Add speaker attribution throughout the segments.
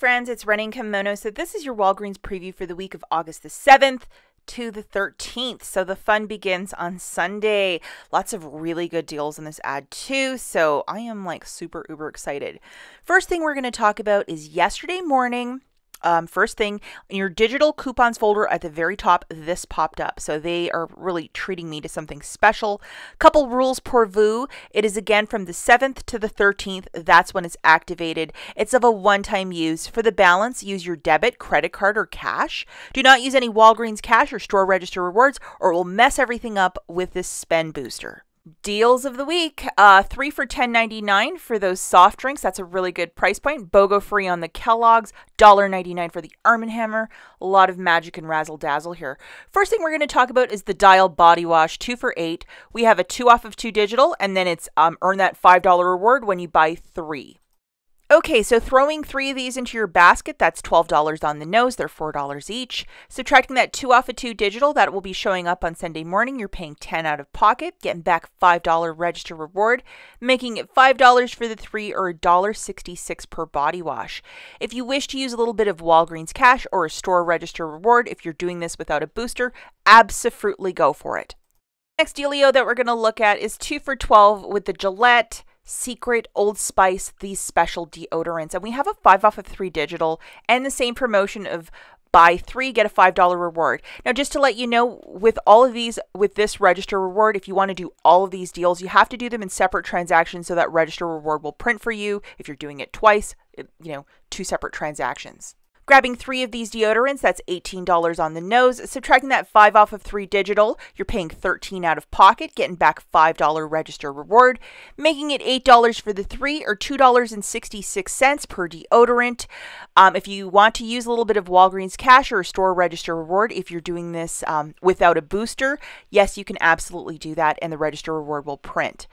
Speaker 1: friends, it's Running Kimono. So, this is your Walgreens preview for the week of August the 7th to the 13th. So, the fun begins on Sunday. Lots of really good deals in this ad, too. So, I am like super uber excited. First thing we're going to talk about is yesterday morning um, first thing in your digital coupons folder at the very top this popped up. So they are really treating me to something special. Couple rules pour vous it is again from the 7th to the 13th that's when it's activated. It's of a one-time use. For the balance use your debit credit card or cash. Do not use any walgreens cash or store register rewards or it will mess everything up with this spend booster Deals of the week: uh, three for ten ninety nine for those soft drinks. That's a really good price point. BOGO free on the Kellogg's. Dollar ninety nine for the Arm & Hammer. A lot of magic and razzle dazzle here. First thing we're going to talk about is the Dial body wash, two for eight. We have a two off of two digital, and then it's um, earn that five dollar reward when you buy three. Okay, so throwing three of these into your basket, that's $12 on the nose. They're $4 each. Subtracting that two off of two digital, that will be showing up on Sunday morning. You're paying 10 out of pocket, getting back $5 register reward, making it $5 for the three or $1.66 per body wash. If you wish to use a little bit of Walgreens cash or a store register reward, if you're doing this without a booster, absolutely go for it. Next dealio that we're going to look at is 2 for 12 with the Gillette Secret, Old Spice, these special deodorants. And we have a 5 off of 3 digital and the same promotion of buy three, get a $5 reward. Now, just to let you know, with all of these, with this register reward, if you want to do all of these deals, you have to do them in separate transactions so that register reward will print for you. If you're doing it twice, you know, two separate transactions. Grabbing three of these deodorants, that's $18 on the nose. Subtracting that five off of three digital, you're paying 13 out of pocket, getting back $5 register reward, making it $8 for the three or $2.66 per deodorant. Um, if you want to use a little bit of Walgreens cash or a store register reward, if you're doing this um, without a booster, yes, you can absolutely do that and the register reward will print.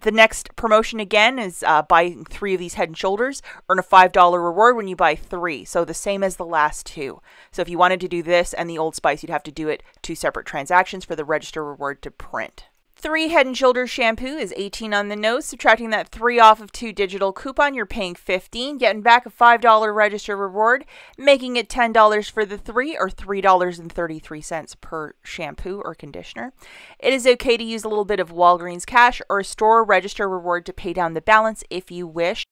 Speaker 1: The next promotion again is uh, buying three of these head and shoulders, earn a $5 reward when you buy three. So the same as the last two. So if you wanted to do this and the Old Spice, you'd have to do it two separate transactions for the register reward to print. Three Head and Shoulders shampoo is 18 on the nose. Subtracting that three off of two digital coupon, you're paying 15, getting back a $5 register reward, making it $10 for the three or $3.33 per shampoo or conditioner. It is okay to use a little bit of Walgreens cash or store register reward to pay down the balance if you wish.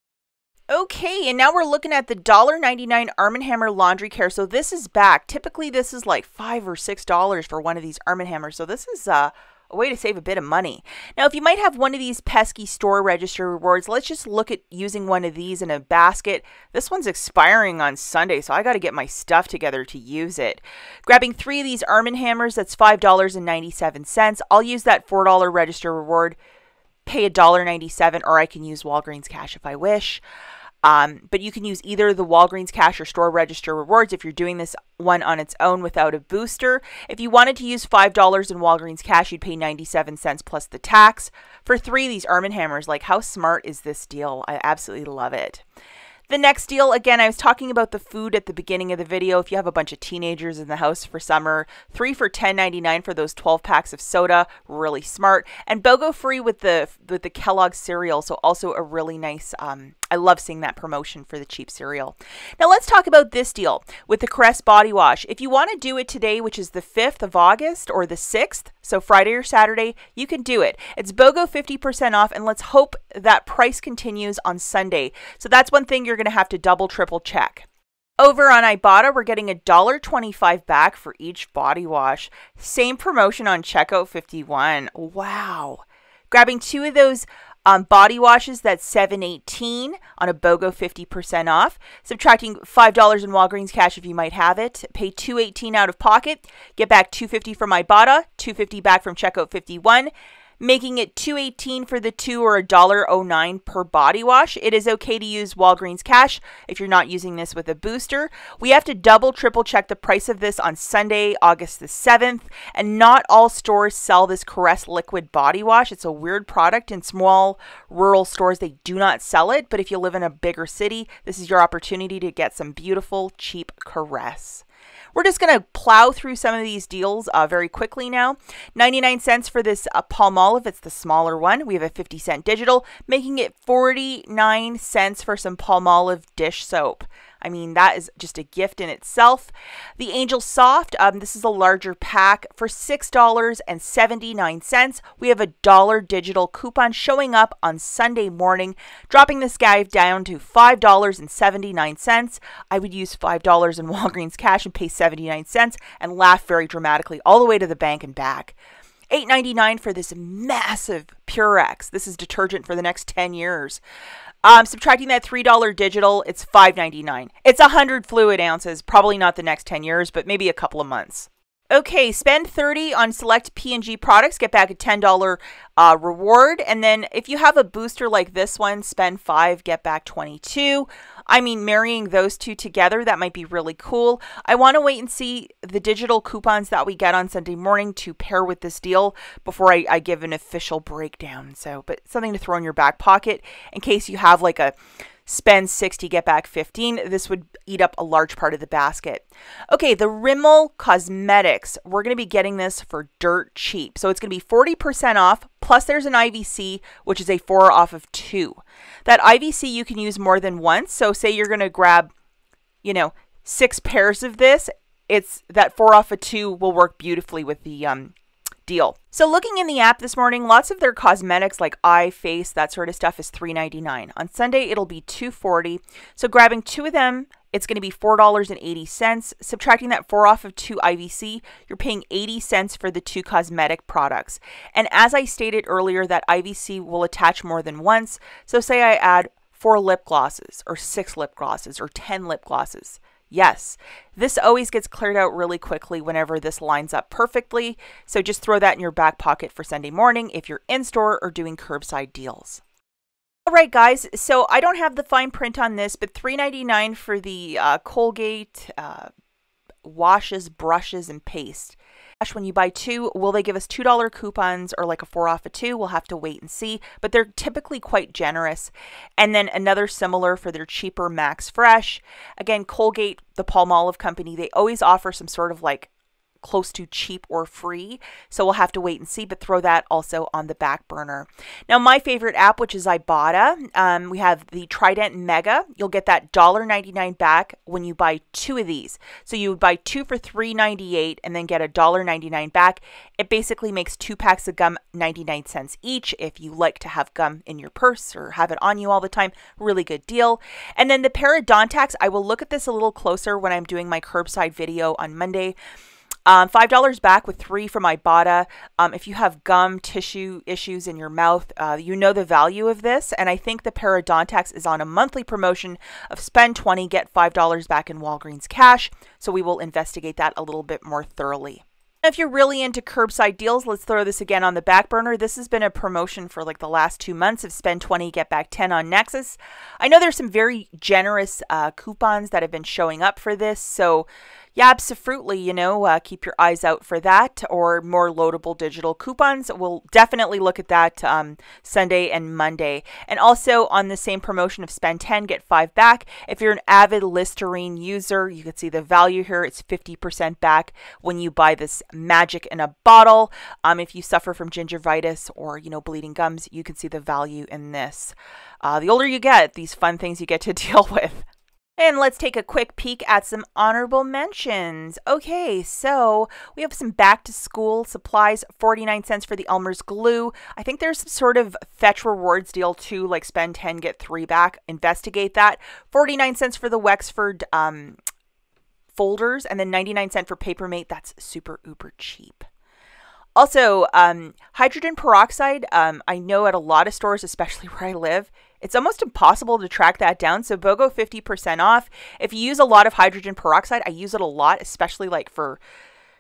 Speaker 1: Okay, and now we're looking at the $1.99 Arm & Hammer laundry care. So this is back. Typically this is like 5 or $6 for one of these Arm & Hammers. So this is uh a way to save a bit of money. Now, if you might have one of these pesky store register rewards, let's just look at using one of these in a basket. This one's expiring on Sunday, so I got to get my stuff together to use it. Grabbing three of these Arm & Hammers, that's $5.97. I'll use that $4 register reward, pay $1.97, or I can use Walgreens cash if I wish. Um, but you can use either the Walgreens cash or store register rewards if you're doing this one on its own without a booster. If you wanted to use $5 in Walgreens cash, you'd pay 97 cents plus the tax. For three these Arm & Hammers, like how smart is this deal? I absolutely love it. The next deal, again, I was talking about the food at the beginning of the video. If you have a bunch of teenagers in the house for summer, three for $10.99 for those 12 packs of soda, really smart. And BOGO free with the with the Kellogg cereal, so also a really nice um, I love seeing that promotion for the cheap cereal. Now let's talk about this deal with the Caress body wash. If you want to do it today, which is the 5th of August or the 6th, so Friday or Saturday, you can do it. It's BOGO 50% off, and let's hope that price continues on Sunday. So that's one thing you're going to have to double, triple check. Over on Ibotta, we're getting $1.25 back for each body wash. Same promotion on Checkout 51. Wow. Grabbing two of those um, body washes, that's 718 on a BOGO 50% off. Subtracting $5 in Walgreens cash if you might have it. Pay 218 out of pocket. Get back 250 from Ibotta, 250 back from Checkout 51 making it 218 for the two or $1.09 per body wash. It is okay to use Walgreens cash if you're not using this with a booster. We have to double triple check the price of this on Sunday, August the 7th, and not all stores sell this Caress liquid body wash. It's a weird product in small rural stores they do not sell it, but if you live in a bigger city, this is your opportunity to get some beautiful cheap Caress. We're just going to plow through some of these deals uh, very quickly now. 99 cents for this uh, Palmolive. It's the smaller one. We have a 50 cent digital, making it 49 cents for some Palmolive dish soap. I mean, that is just a gift in itself. The Angel Soft, um, this is a larger pack for $6.79. We have a dollar digital coupon showing up on Sunday morning, dropping this guy down to $5.79. I would use $5 in Walgreens cash and pay 79 cents and laugh very dramatically all the way to the bank and back. $8.99 for this massive Purex. This is detergent for the next 10 years. Um, subtracting that $3 digital, it's $5.99. It's 100 fluid ounces, probably not the next 10 years, but maybe a couple of months. Okay, spend 30 on select P&G products, get back a $10 uh, reward. And then if you have a booster like this one, spend 5, get back 22. I mean, marrying those two together, that might be really cool. I want to wait and see the digital coupons that we get on Sunday morning to pair with this deal before I, I give an official breakdown. So, but something to throw in your back pocket in case you have like a spend 60, get back 15. This would eat up a large part of the basket. Okay, the Rimmel Cosmetics. We're going to be getting this for dirt cheap. So it's going to be 40% off, plus there's an IVC, which is a 4 off of 2. That IVC you can use more than once. So say you're going to grab, you know, six pairs of this, it's that 4 off of 2 will work beautifully with the um, deal. So looking in the app this morning, lots of their cosmetics like eye, face, that sort of stuff is $3.99. On Sunday, it'll be $2.40. So grabbing two of them, it's going to be $4.80. Subtracting that 4 off of 2 IVC, you're paying 80 cents for the two cosmetic products. And as I stated earlier, that IVC will attach more than once. So say I add 4 lip glosses or 6 lip glosses or 10 lip glosses. Yes, this always gets cleared out really quickly whenever this lines up perfectly, so just throw that in your back pocket for Sunday morning if you're in store or doing curbside deals. All right, guys, so I don't have the fine print on this, but $3.99 for the uh, Colgate uh, washes, brushes, and paste when you buy two, will they give us $2 coupons or like a four off a two? We'll have to wait and see, but they're typically quite generous. And then another similar for their cheaper Max Fresh. Again, Colgate, the Palmolive company, they always offer some sort of like close to cheap or free. So we'll have to wait and see, but throw that also on the back burner. Now, my favorite app, which is Ibotta, um, we have the Trident Mega. You'll get that $1.99 back when you buy two of these. So you would buy two for $3.98 and then get a $1.99 back. It basically makes two packs of gum 99 cents each if you like to have gum in your purse or have it on you all the time. Really good deal. And then the Parodontax, I will look at this a little closer when I'm doing my curbside video on Monday. Um, $5 back with three from Ibotta. Um, if you have gum tissue issues in your mouth, uh, you know the value of this. And I think the Parodontax is on a monthly promotion of spend 20, get $5 back in Walgreens cash. So we will investigate that a little bit more thoroughly. If you're really into curbside deals, let's throw this again on the back burner. This has been a promotion for like the last two months of spend 20, get back 10 on Nexxus. I know there's some very generous uh, coupons that have been showing up for this. So yeah, absolutely. You know, uh, keep your eyes out for that or more loadable digital coupons. We'll definitely look at that um, Sunday and Monday. And also on the same promotion of spend 10, get 5 back. If you're an avid Listerine user, you can see the value here. It's 50% back when you buy this magic in a bottle. Um, if you suffer from gingivitis or, you know, bleeding gums, you can see the value in this. Uh, the older you get, these fun things you get to deal with. And let's take a quick peek at some honorable mentions. Okay, so we have some back to school supplies, 49 cents for the Elmer's glue. I think there's some sort of fetch rewards deal too, like spend 10, get 3 back. Investigate that. 49 cents for the Wexford um, folders, and then 99 cent for Papermate. That's super uber cheap. Also, um, hydrogen peroxide, um, I know at a lot of stores, especially where I live, it's almost impossible to track that down. So BOGO 50% off. If you use a lot of hydrogen peroxide, I use it a lot, especially like for,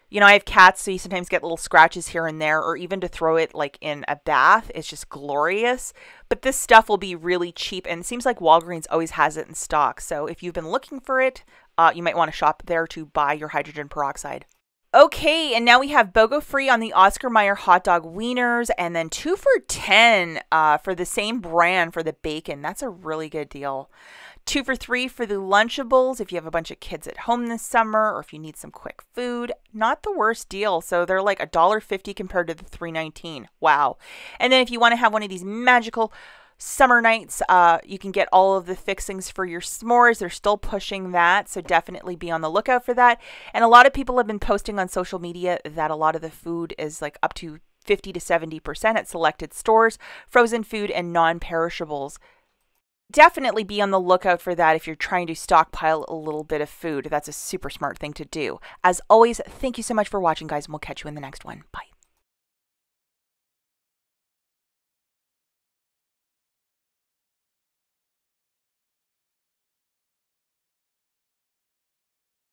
Speaker 1: you know, I have cats, so you sometimes get little scratches here and there, or even to throw it like in a bath. It's just glorious. But this stuff will be really cheap, and it seems like Walgreens always has it in stock. So if you've been looking for it, uh, you might want to shop there to buy your hydrogen peroxide. Okay, and now we have BOGO free on the Oscar Mayer hot dog wieners, and then two for 10 uh, for the same brand for the bacon. That's a really good deal. Two for three for the Lunchables if you have a bunch of kids at home this summer or if you need some quick food. Not the worst deal. So they're like $1.50 compared to the $3.19. Wow. And then if you want to have one of these magical summer nights. Uh, you can get all of the fixings for your s'mores. They're still pushing that, so definitely be on the lookout for that. And a lot of people have been posting on social media that a lot of the food is like up to 50 to 70% at selected stores, frozen food and non perishables. Definitely be on the lookout for that if you're trying to stockpile a little bit of food. That's a super smart thing to do. As always, thank you so much for watching, guys, and we'll catch you in the next one. Bye.